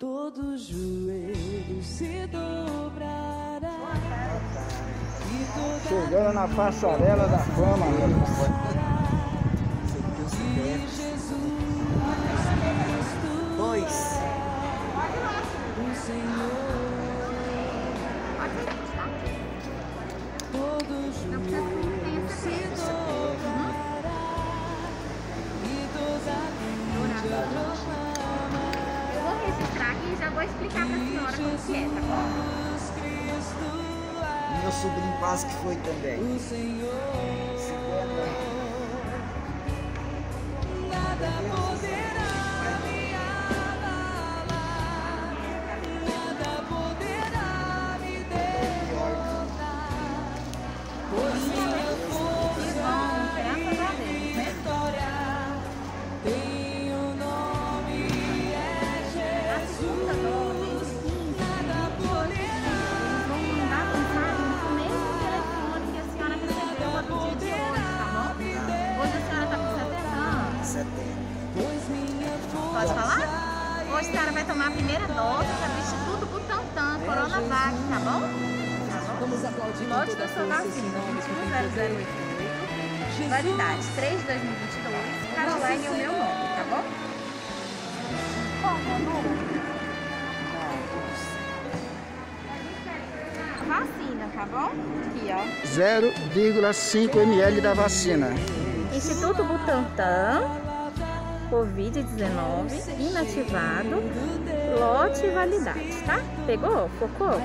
todo joelho se dobrará. Chegando na passarela da fama, vou explicar pra senhora como que é, tá bom? Meu sobrinho quase que foi também. Pode falar? Hoje a senhora vai tomar a primeira dose do Instituto Butantan, Coronavac, tá bom? Vamos aplaudir com da a sua vacina, nome que 21088, validade 3 de 2022, Caroline é o meu nome, tá bom? Qual o número? Vacina, tá bom? Aqui, ó. 0,5 ml da vacina. Instituto Butantan, Covid-19, inativado, lote e validade, tá? Pegou? Focou?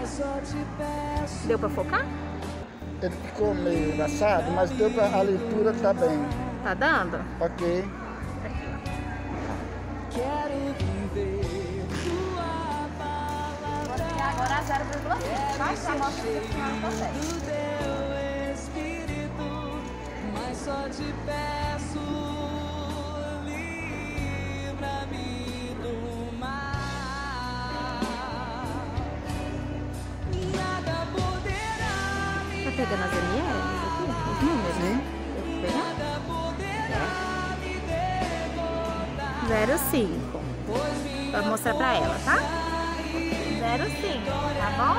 Deu pra focar? Ele ficou meio engraçado, mas deu pra, a leitura tá bem. Tá dando? Ok. Quero viver tua palavra agora 0,5, tá? Já mostra que a senhora consegue. do teu espírito, mas só te peço, poderá me Tá pegando as ml aqui? Os números? Me derrotar. 05. Pois minha Vou mostrar pra ela, tá? 05, tá bom?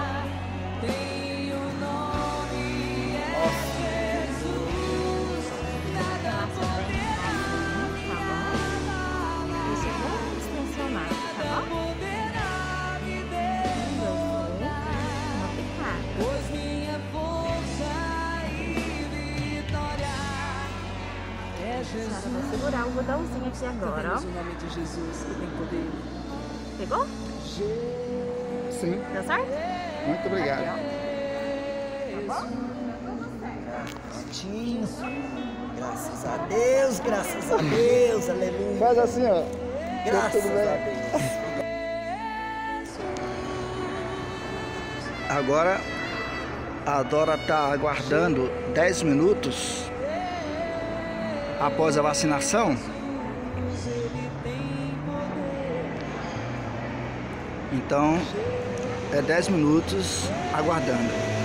Tem o Jesus. vai segurar o botãozinho aqui agora, ó. o nome de Jesus que tem poder. Pegou? Sim. Deu certo? Muito obrigado. Tá bom? Graças a Deus, graças a Deus, aleluia. Faz assim, ó. Graças tudo a bem. Deus. Agora a Dora está aguardando 10 minutos após a vacinação. Então é 10 minutos aguardando.